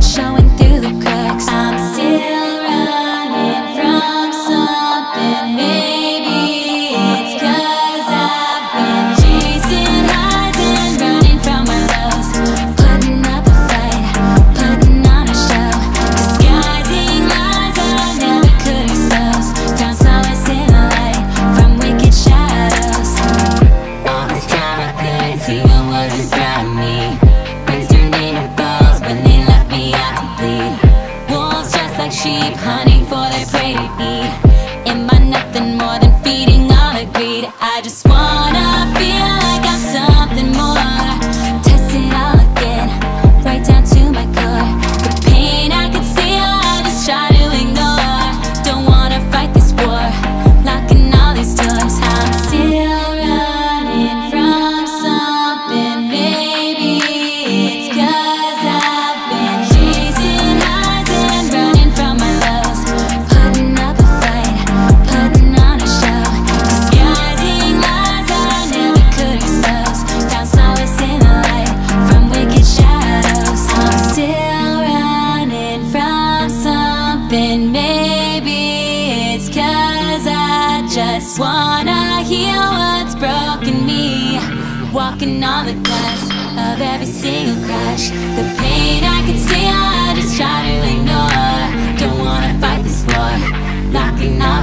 showing through the cracks. I'm still running from something. Maybe it's cause I've been chasing highs and running from. Putting up a fight, putting on a show. Disguising lies that I never could expose. Found solace in the light from wicked shadows. All this couldn't see what was inside me. Sheep, hunting for their prey to eat. Am I nothing more than feeding on the greed? I just wanna feel something. Maybe it's cause I just wanna heal what's broken me. Walking on the glass of every single crash. The pain I can see, I just try to ignore. Don't wanna fight this war, locking all